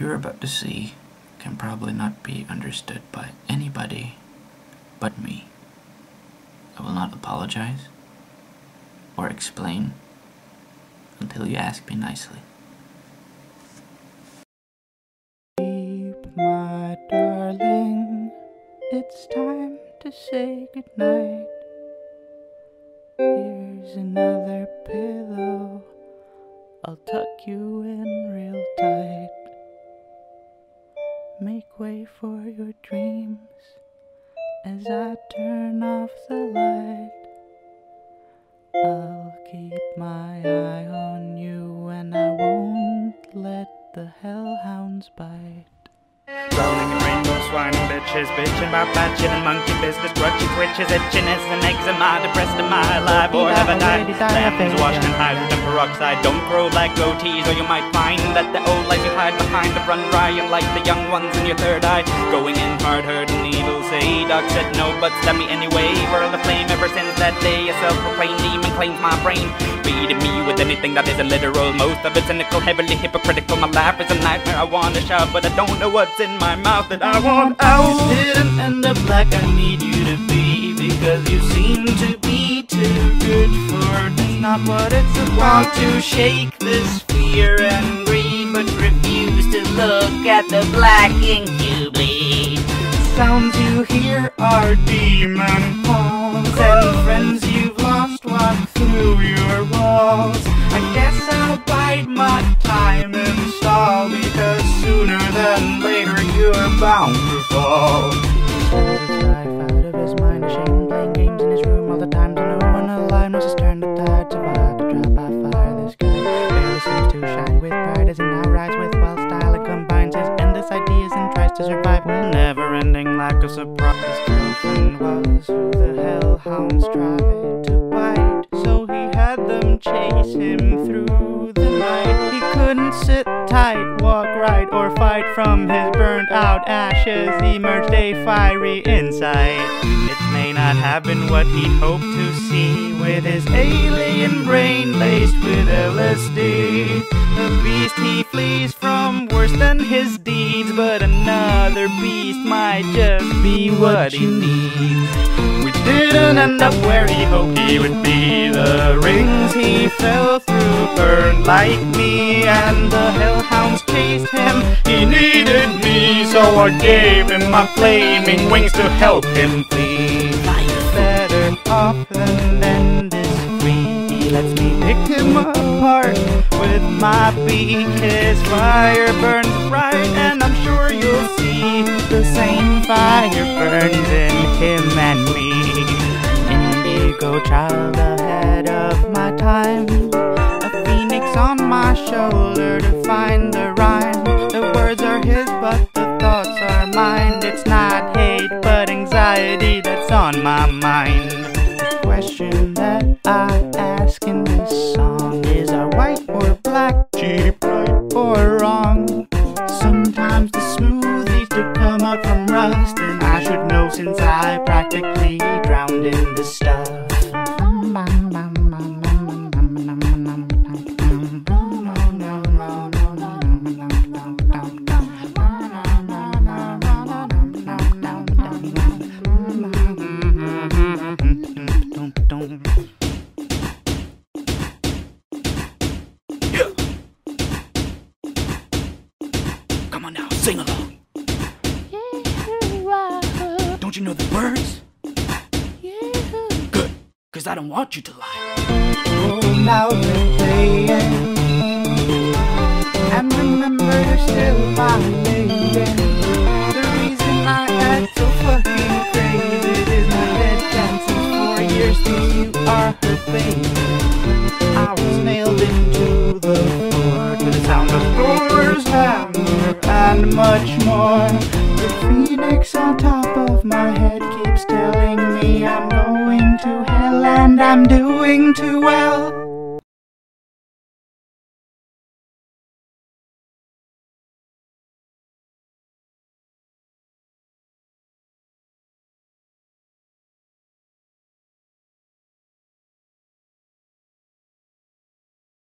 you're about to see can probably not be understood by anybody but me. I will not apologize or explain until you ask me nicely. Sleep, my darling, it's time to say goodnight. Here's another pillow, I'll tuck you in real tight. Make way for your dreams as I turn off the light. I'll keep my eye on you and I won't let the hellhounds bite. Rolling in rainbow swine bitches, bitching about batching and monkey business, grudgy twitches, itching as an eczema, depressed am I alive or have I died? Lambs washed in hydrogen peroxide, don't grow like goatees, or you might find that the old lies you hide behind have run dry, and like the young ones in your third eye, going in hard, hurting needles. Doc said no, but stab me anyway. World aflame ever since that day, a self-proclaimed demon claims my brain, feeding me with anything that isn't literal. Most of it cynical, heavily hypocritical. My laugh is a nightmare. I wanna shout, but I don't know what's in my mouth that I want out. didn't end up like I need you to be because you seem to be too good for me. Not what it's about to shake this fear and greed, but refuse to look at the black ink playing games in his room all the time. To no one alive knows his turn to tide. Survive to drop by fire. This guy barely seems to shine with pride as he now rides with wild style and combines his endless ideas and tries to survive with never-ending lack of surprise. His girlfriend was who the hellhounds tried to bite, so he had them chase him through the night. He couldn't sit tight, walk right, or fight from his burnt out ashes. Emerged a fiery insight. It may not have been what he'd hoped to see with his alien brain laced with LSD. The beast he flees from worse than his deeds, but another beast might just be what he needs. We didn't end up where he hoped he would be. The rings he fell through burned like me, and the hellhounds chased him. He needed me, so I gave him my flaming wings to help him flee. Better off than than this free. He lets me pick him apart with my beak. His fire burns bright, and I'm sure you'll see the same fire burns in him and me. Indigo child ahead of my time. On my shoulder to find the rhyme. The words are his, but the thoughts are mine. It's not hate, but anxiety that's on my mind. The question that I ask in this song is are white or black, cheap, right or wrong? Sometimes the smoothies do come out from rust, and I should know since I practically drowned in the stuff. Come on now, sing along. Don't you know the words? Good, cause I don't want you to lie. Oh, now they're playing. Remember, still my lady. The reason I act so fucking crazy you are her baby. I was nailed into the floor to the sound of hammer and much more. The phoenix on top of my head keeps telling me I'm going to hell and I'm doing too well.